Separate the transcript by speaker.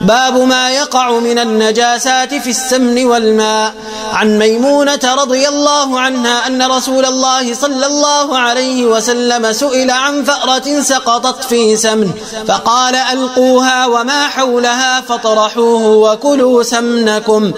Speaker 1: باب ما يقع من النجاسات في السمن والماء. عن ميمونة رضي الله عنها أن رسول الله صلى الله عليه وسلم سئل عن فأرة سقطت في سمن فقال ألقوها وما حولها فطرحوه وكلوا سمنكم.